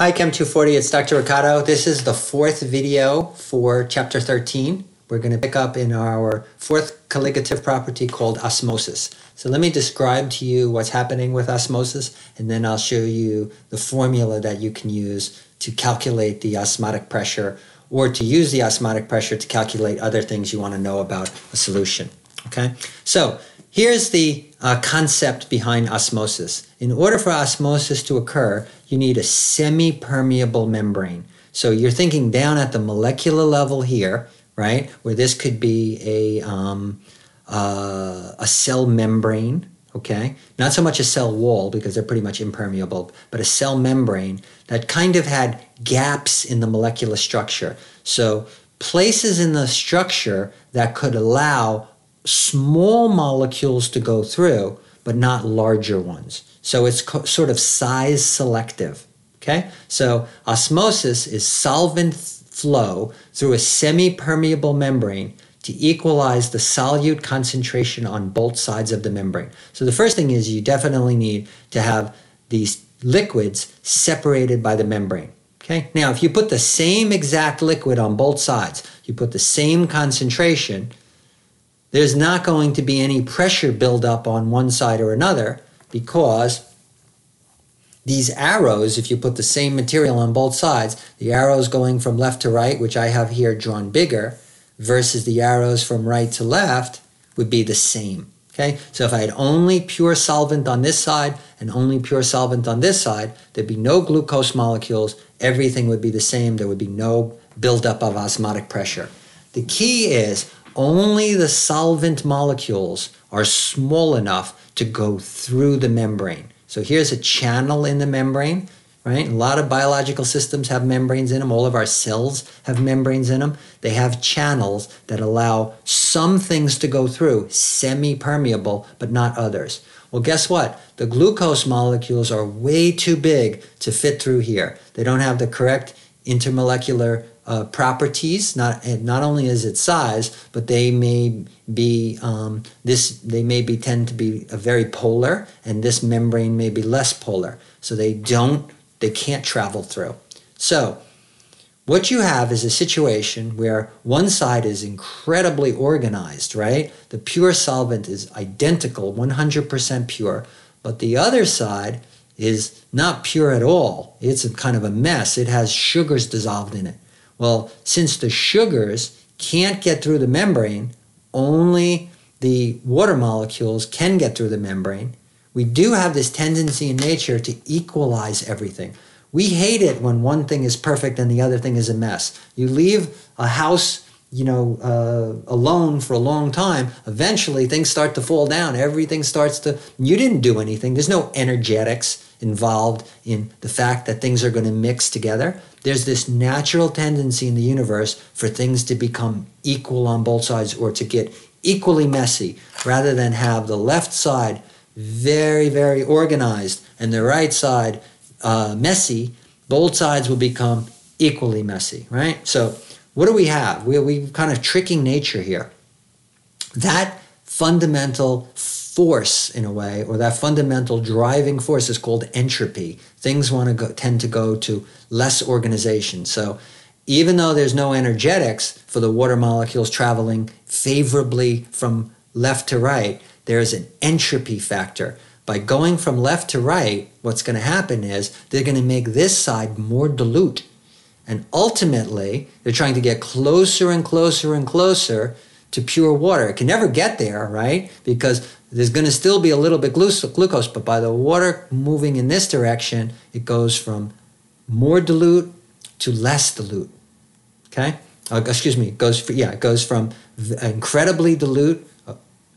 Hi, Chem240, it's Dr. Ricatto. This is the fourth video for chapter 13. We're going to pick up in our fourth colligative property called osmosis. So let me describe to you what's happening with osmosis, and then I'll show you the formula that you can use to calculate the osmotic pressure or to use the osmotic pressure to calculate other things you want to know about a solution. Okay, so here's the uh, concept behind osmosis. In order for osmosis to occur, you need a semi-permeable membrane. So you're thinking down at the molecular level here, right, where this could be a, um, uh, a cell membrane, okay? Not so much a cell wall because they're pretty much impermeable, but a cell membrane that kind of had gaps in the molecular structure. So places in the structure that could allow small molecules to go through, but not larger ones. So it's co- sort of size selective. Okay? So osmosis is solvent flow through a semi permeable membrane to equalize the solute concentration on both sides of the membrane. So the first thing is you definitely need to have these liquids separated by the membrane. Okay? Now, if you put the same exact liquid on both sides, you put the same concentration, there's not going to be any pressure buildup on one side or another because these arrows, if you put the same material on both sides, the arrows going from left to right, which I have here drawn bigger, versus the arrows from right to left would be the same. Okay, so if I had only pure solvent on this side and only pure solvent on this side, there'd be no glucose molecules. Everything would be the same. There would be no buildup of osmotic pressure. The key is only the solvent molecules are small enough to go through the membrane. So here's a channel in the membrane, right? A lot of biological systems have membranes in them. All of our cells have membranes in them. They have channels that allow some things to go through, semi permeable, but not others. Well, guess what? The glucose molecules are way too big to fit through here. They don't have the correct intermolecular uh, properties. Not not only is it size, but they may be um, this. They may be tend to be a very polar, and this membrane may be less polar. So they don't. They can't travel through. So what you have is a situation where one side is incredibly organized, right? The pure solvent is identical, 100% pure, but the other side is not pure at all. It's a kind of a mess. It has sugars dissolved in it. Well, since the sugars can't get through the membrane, only the water molecules can get through the membrane. We do have this tendency in nature to equalize everything. We hate it when one thing is perfect and the other thing is a mess. You leave a house, you know, uh, alone for a long time. Eventually, things start to fall down. Everything starts to. You didn't do anything. There's no energetics involved in the fact that things are going to mix together. There's this natural tendency in the universe for things to become equal on both sides or to get equally messy rather than have the left side very, very organized and the right side uh, messy. Both sides will become equally messy, right? So, what do we have? We, we kind of tricking nature here. That fundamental force in a way, or that fundamental driving force is called entropy. Things want to go, tend to go to less organization. So even though there's no energetics for the water molecules traveling favorably from left to right, there's an entropy factor. By going from left to right, what's going to happen is they're going to make this side more dilute. And ultimately, they're trying to get closer and closer and closer to pure water. It can never get there, right? Because there's going to still be a little bit glucose, but by the water moving in this direction, it goes from more dilute to less dilute. Okay? Uh, excuse me, it goes for, yeah, it goes from incredibly dilute, uh,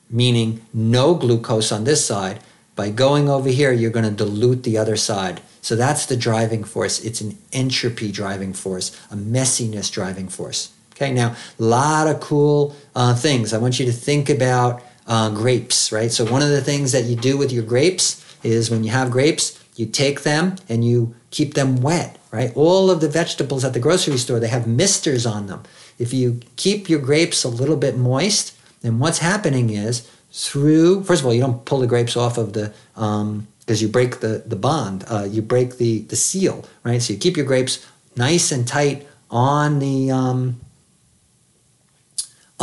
meaning no glucose on this side. By going over here, you're going to dilute the other side. So that's the driving force. It's an entropy driving force, a messiness driving force. Okay, now a lot of cool uh, things. I want you to think about uh, grapes, right? So one of the things that you do with your grapes is when you have grapes, you take them and you keep them wet, right? All of the vegetables at the grocery store, they have misters on them. If you keep your grapes a little bit moist, then what's happening is through, first of all, you don't pull the grapes off of the, um, because you break the, the bond, uh, you break the, the seal, right? So you keep your grapes nice and tight on the um,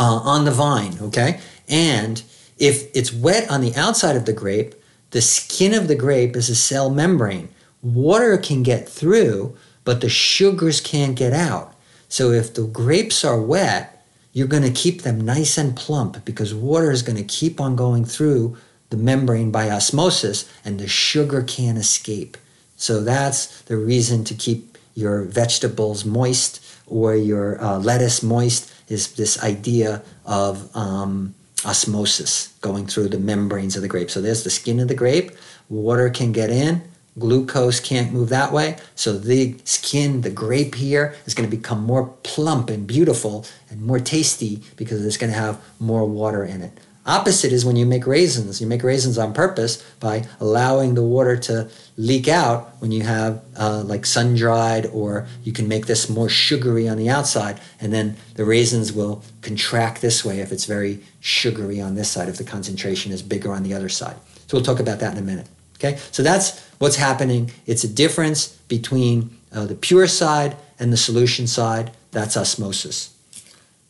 uh, on the vine, okay? And if it's wet on the outside of the grape, the skin of the grape is a cell membrane. Water can get through, but the sugars can't get out. So if the grapes are wet, you're going to keep them nice and plump because water is going to keep on going through the membrane by osmosis and the sugar can't escape. So that's the reason to keep your vegetables moist or your uh, lettuce moist is this idea of um, osmosis going through the membranes of the grape. So there's the skin of the grape. Water can get in, Glucose can't move that way. So the skin, the grape here, is going to become more plump and beautiful and more tasty because it's going to have more water in it. Opposite is when you make raisins. You make raisins on purpose by allowing the water to leak out when you have uh, like sun dried, or you can make this more sugary on the outside, and then the raisins will contract this way if it's very sugary on this side, if the concentration is bigger on the other side. So we'll talk about that in a minute. Okay, so that's what's happening. It's a difference between uh, the pure side and the solution side. That's osmosis.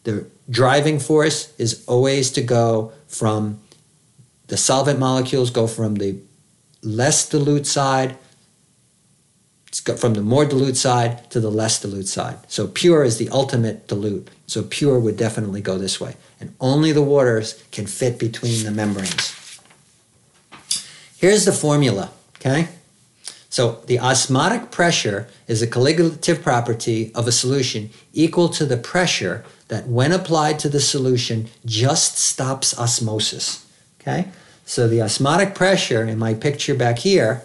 The driving force is always to go from the solvent molecules go from the less dilute side from the more dilute side to the less dilute side. So pure is the ultimate dilute. So pure would definitely go this way. And only the waters can fit between the membranes. Here's the formula, okay? So the osmotic pressure is a colligative property of a solution equal to the pressure that when applied to the solution just stops osmosis, okay? So the osmotic pressure in my picture back here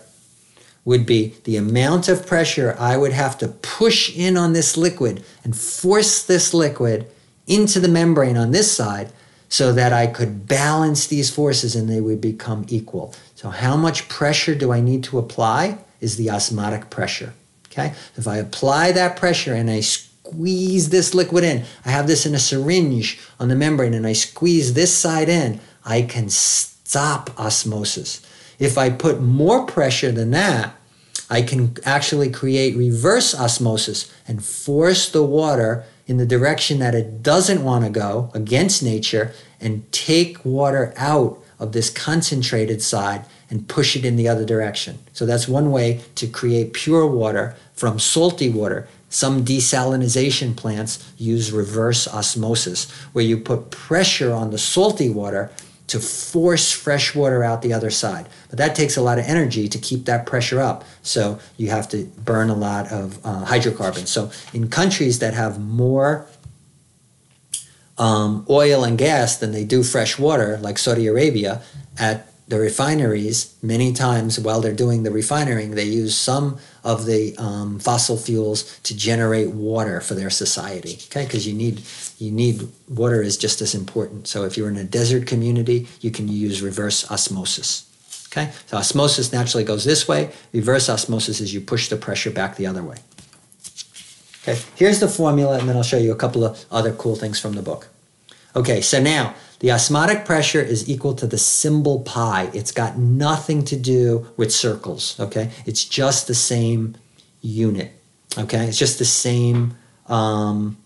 would be the amount of pressure I would have to push in on this liquid and force this liquid into the membrane on this side so that I could balance these forces and they would become equal. So how much pressure do I need to apply is the osmotic pressure. Okay? If I apply that pressure and I squeeze this liquid in, I have this in a syringe on the membrane and I squeeze this side in, I can stop osmosis. If I put more pressure than that, I can actually create reverse osmosis and force the water in the direction that it doesn't want to go against nature and take water out of this concentrated side and push it in the other direction. So that's one way to create pure water from salty water. Some desalination plants use reverse osmosis, where you put pressure on the salty water to force fresh water out the other side. But that takes a lot of energy to keep that pressure up. So you have to burn a lot of uh, hydrocarbons. So in countries that have more um, oil and gas than they do fresh water, like Saudi Arabia, at the refineries, many times while they're doing the refining, they use some of the um, fossil fuels to generate water for their society. Okay, because you need you need water is just as important. So if you're in a desert community, you can use reverse osmosis. Okay, so osmosis naturally goes this way. Reverse osmosis is you push the pressure back the other way. Okay, here's the formula, and then I'll show you a couple of other cool things from the book. Okay, so now the osmotic pressure is equal to the symbol pi. It's got nothing to do with circles, okay? It's just the same unit, okay? It's just the same um,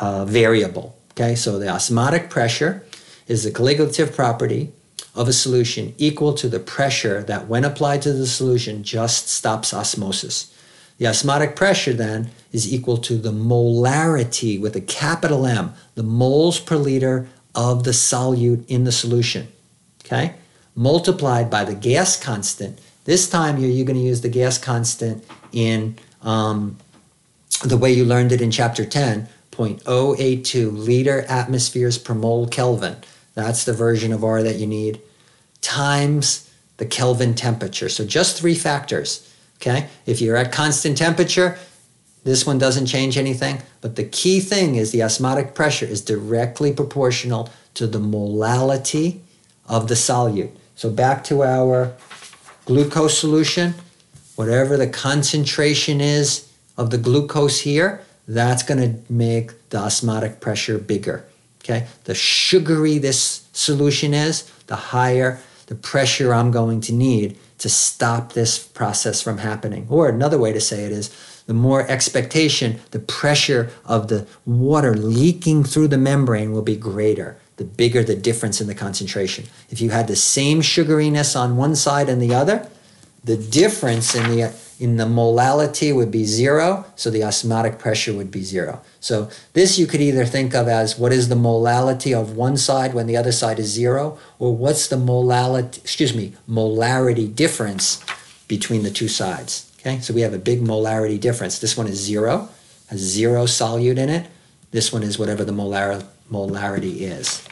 uh, variable, okay? So the osmotic pressure is the colligative property of a solution equal to the pressure that when applied to the solution just stops osmosis. The osmotic pressure then is equal to the molarity with a capital M, the moles per liter of the solute in the solution. Okay? Multiplied by the gas constant. This time you're, you're going to use the gas constant in um, the way you learned it in chapter 10, 0.082 liter atmospheres per mole Kelvin. That's the version of R that you need, times the Kelvin temperature. So just three factors. Okay? If you're at constant temperature, this one doesn't change anything. But the key thing is the osmotic pressure is directly proportional to the molality of the solute. So back to our glucose solution, whatever the concentration is of the glucose here, that's going to make the osmotic pressure bigger. Okay? The sugary this solution is, the higher the pressure I'm going to need to stop this process from happening. Or another way to say it is the more expectation, the pressure of the water leaking through the membrane will be greater, the bigger the difference in the concentration. If you had the same sugariness on one side and the other, the difference in the in the molality would be zero, so the osmotic pressure would be zero. So this you could either think of as what is the molality of one side when the other side is zero, or what's the molality, excuse me, molarity difference between the two sides. Okay, so we have a big molarity difference. This one is zero, has zero solute in it. This one is whatever the molar molarity is.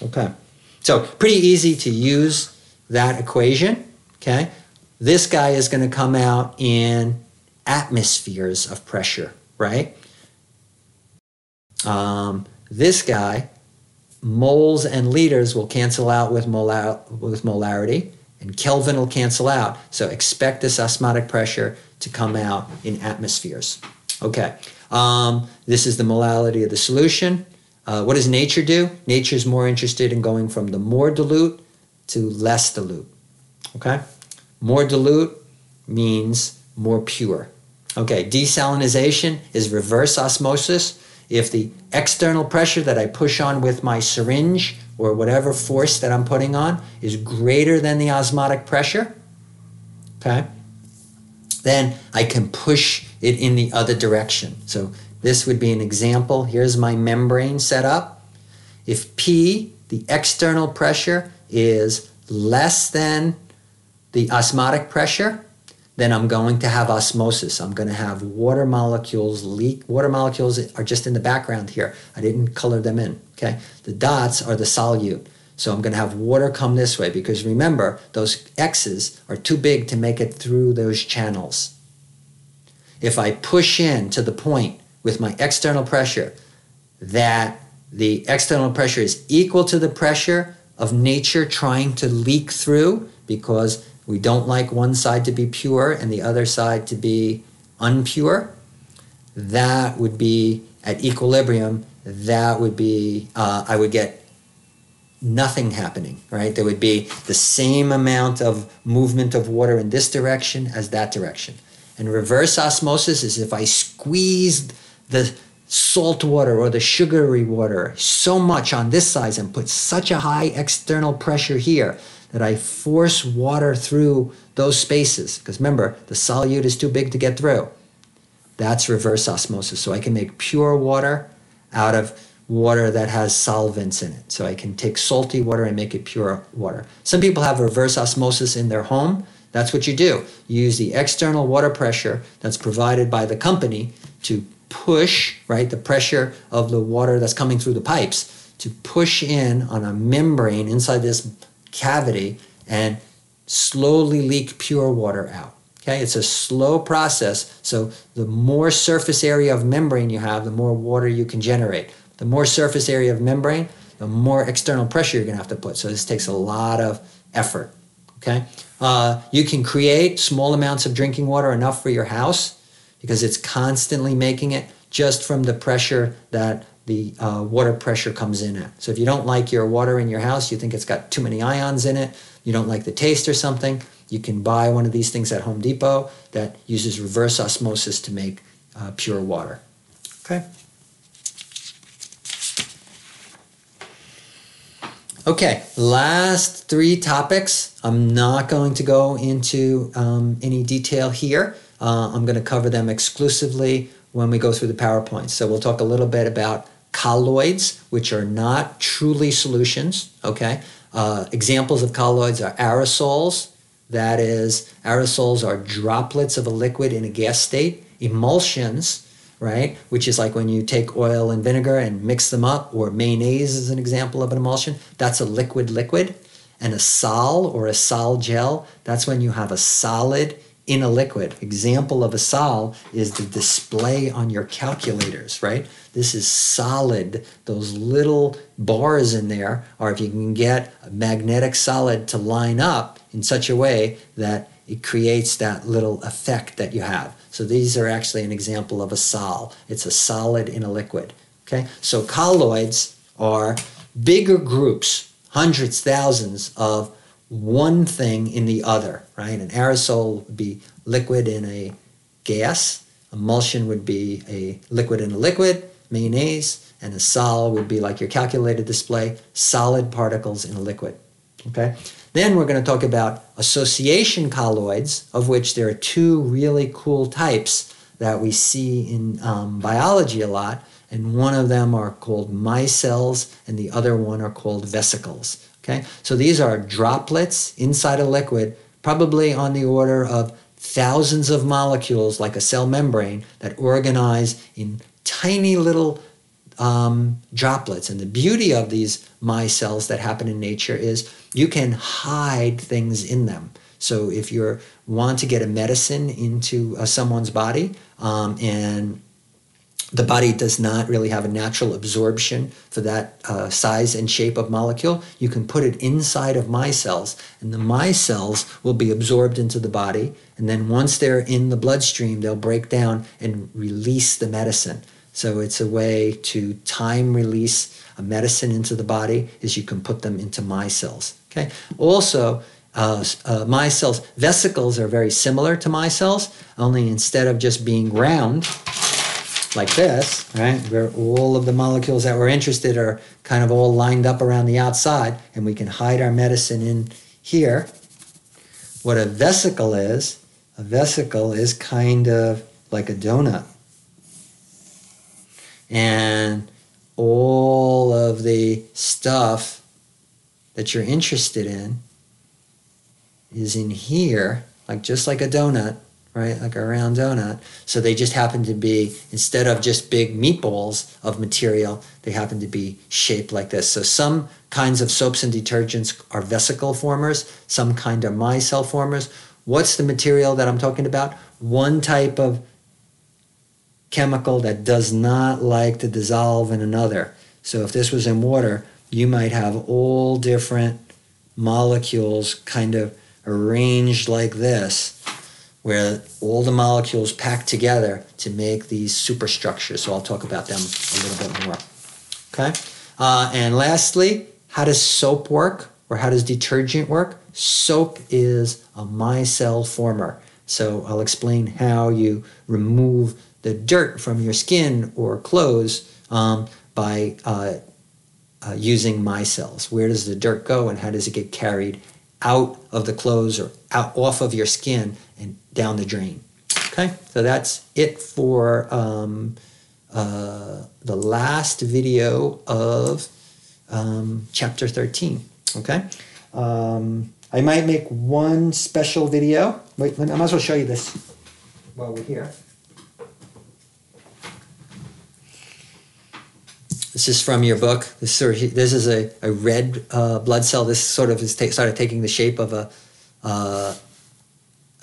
Okay, so pretty easy to use that equation. Okay, this guy is going to come out in atmospheres of pressure, right? Um, this guy, moles and liters will cancel out with, molar, with molarity, and Kelvin will cancel out. So expect this osmotic pressure to come out in atmospheres. Okay, um, this is the molality of the solution. Uh, what does nature do? Nature is more interested in going from the more dilute to less dilute. Okay, more dilute means more pure. Okay, desalinization is reverse osmosis. If the external pressure that I push on with my syringe or whatever force that I'm putting on is greater than the osmotic pressure, okay, then I can push it in the other direction. So this would be an example. Here's my membrane set up. If P, the external pressure, is less than the osmotic pressure, then I'm going to have osmosis. I'm going to have water molecules leak. Water molecules are just in the background here. I didn't color them in. Okay, the dots are the solute. So I'm going to have water come this way because remember, those X's are too big to make it through those channels. If I push in to the point with my external pressure that the external pressure is equal to the pressure of nature trying to leak through because we don't like one side to be pure and the other side to be unpure. That would be at equilibrium. That would be, uh, I would get nothing happening, right? There would be the same amount of movement of water in this direction as that direction. And reverse osmosis is if I squeezed the salt water or the sugary water so much on this side and put such a high external pressure here that I force water through those spaces. Because remember, the solute is too big to get through. That's reverse osmosis. So I can make pure water out of water that has solvents in it. So I can take salty water and make it pure water. Some people have reverse osmosis in their home. That's what you do. You use the external water pressure that's provided by the company to push, right, the pressure of the water that's coming through the pipes to push in on a membrane inside this cavity and slowly leak pure water out. Okay, it's a slow process. So the more surface area of membrane you have, the more water you can generate. The more surface area of membrane, the more external pressure you're going to have to put. So this takes a lot of effort. Okay, uh, you can create small amounts of drinking water enough for your house because it's constantly making it just from the pressure that the uh, water pressure comes in at. So if you don't like your water in your house, you think it's got too many ions in it, you don't like the taste or something, you can buy one of these things at Home Depot that uses reverse osmosis to make uh, pure water. Okay. Okay, last three topics. I'm not going to go into um, any detail here. Uh, I'm going to cover them exclusively when we go through the PowerPoint. So we'll talk a little bit about colloids, which are not truly solutions. Okay, uh, examples of colloids are aerosols. That is, aerosols are droplets of a liquid in a gas state. Emulsions, right, which is like when you take oil and vinegar and mix them up, or mayonnaise is an example of an emulsion. That's a liquid liquid. And a sol or a sol gel, that's when you have a solid in a liquid. Example of a sol is the display on your calculators, right? This is solid. Those little bars in there are if you can get a magnetic solid to line up in such a way that it creates that little effect that you have. So these are actually an example of a sol. It's a solid in a liquid. Okay? So colloids are bigger groups, hundreds, thousands of one thing in the other, right? An aerosol would be liquid in a gas, emulsion would be a liquid in a liquid, mayonnaise, and a sol would be like your calculated display, solid particles in a liquid. Okay? Then we're going to talk about association colloids, of which there are two really cool types that we see in um, biology a lot. And one of them are called micelles, and the other one are called vesicles. Okay, so these are droplets inside a liquid, probably on the order of thousands of molecules, like a cell membrane, that organize in tiny little um, droplets. And the beauty of these micelles that happen in nature is you can hide things in them. So if you want to get a medicine into uh, someone's body um, and the body does not really have a natural absorption for that uh, size and shape of molecule. You can put it inside of micelles, and the micelles will be absorbed into the body. And then once they're in the bloodstream, they'll break down and release the medicine. So it's a way to time release a medicine into the body is you can put them into micelles. Okay. Also, uh, uh, micelles, vesicles are very similar to micelles, only instead of just being round, like this, right, where all of the molecules that we're interested are kind of all lined up around the outside, and we can hide our medicine in here. What a vesicle is, a vesicle is kind of like a donut. And all of the stuff that you're interested in is in here, like just like a donut, right? Like a round donut. So they just happen to be, instead of just big meatballs of material, they happen to be shaped like this. So some kinds of soaps and detergents are vesicle formers, some kind are micelle formers. What's the material that I'm talking about? One type of chemical that does not like to dissolve in another. So if this was in water, you might have all different molecules kind of arranged like this where all the molecules pack together to make these superstructures. So I'll talk about them a little bit more. Okay. Uh, and lastly, how does soap work or how does detergent work? Soap is a micelle former. So I'll explain how you remove the dirt from your skin or clothes um, by uh, uh, using micelles. Where does the dirt go and how does it get carried out of the clothes or out off of your skin and down the drain. Okay, so that's it for um, uh, the last video of um, chapter 13. Okay, um, I might make one special video. Wait, I might as well show you this while we're here. This is from your book. This, sort of, this is a, a red uh, blood cell. This sort of is ta- started taking the shape of a, uh,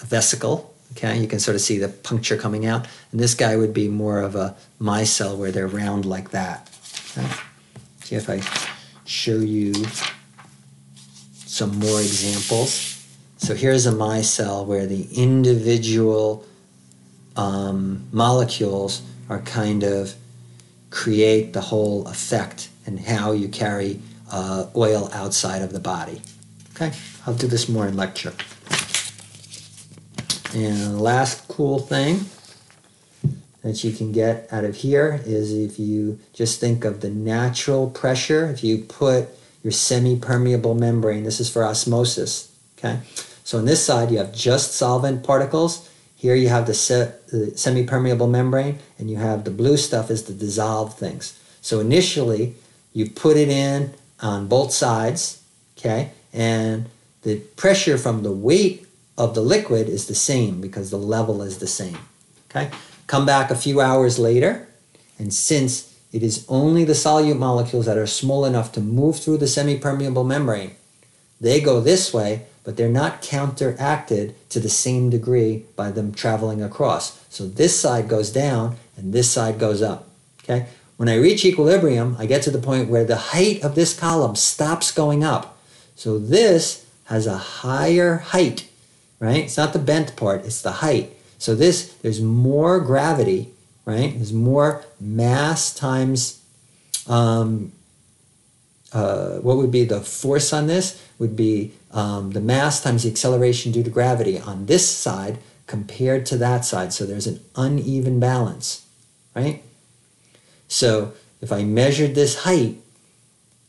a vesicle. Okay, you can sort of see the puncture coming out. And this guy would be more of a micelle where they're round like that. Okay? See if I show you some more examples. So here's a micelle where the individual um, molecules are kind of create the whole effect and how you carry uh, oil outside of the body. Okay, I'll do this more in lecture. And the last cool thing that you can get out of here is if you just think of the natural pressure, if you put your semi-permeable membrane, this is for osmosis, okay? So on this side, you have just solvent particles, here you have the, se- the semi-permeable membrane, and you have the blue stuff is the dissolved things. So initially, you put it in on both sides, okay, and the pressure from the weight of the liquid is the same because the level is the same. Okay, come back a few hours later, and since it is only the solute molecules that are small enough to move through the semi-permeable membrane, they go this way but they're not counteracted to the same degree by them traveling across. So this side goes down and this side goes up. Okay? When I reach equilibrium, I get to the point where the height of this column stops going up. So this has a higher height, right? It's not the bent part, it's the height. So this, there's more gravity, right? There's more mass times um, uh, what would be the force on this? Would be um, the mass times the acceleration due to gravity on this side compared to that side. So there's an uneven balance, right? So if I measured this height,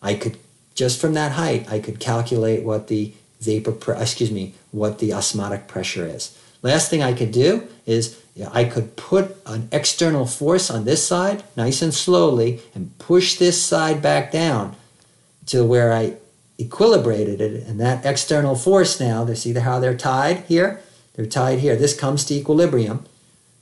I could just from that height, I could calculate what the vapor, pre- excuse me, what the osmotic pressure is. Last thing I could do is I could put an external force on this side, nice and slowly, and push this side back down to where I equilibrated it. And that external force now, they see how they're tied here? They're tied here. This comes to equilibrium,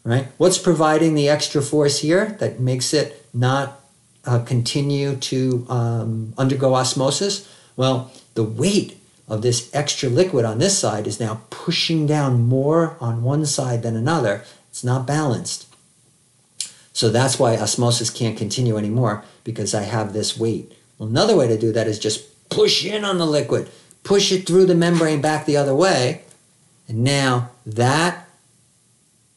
right? What's providing the extra force here that makes it not uh, continue to um, undergo osmosis? Well, the weight of this extra liquid on this side is now pushing down more on one side than another. It's not balanced. So that's why osmosis can't continue anymore because I have this weight. Well, another way to do that is just push in on the liquid, push it through the membrane back the other way. And now that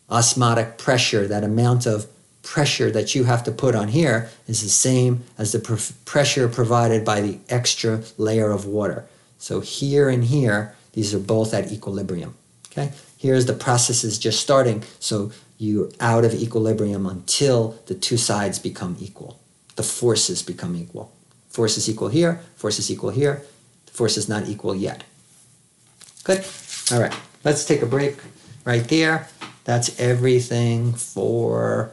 osmotic pressure, that amount of pressure that you have to put on here is the same as the pr- pressure provided by the extra layer of water. So here and here, these are both at equilibrium. Okay, here's the process is just starting. So you're out of equilibrium until the two sides become equal. The forces become equal. Force is equal here, force is equal here, force is not equal yet. Good? All right, let's take a break right there. That's everything for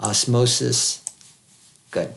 osmosis. Good.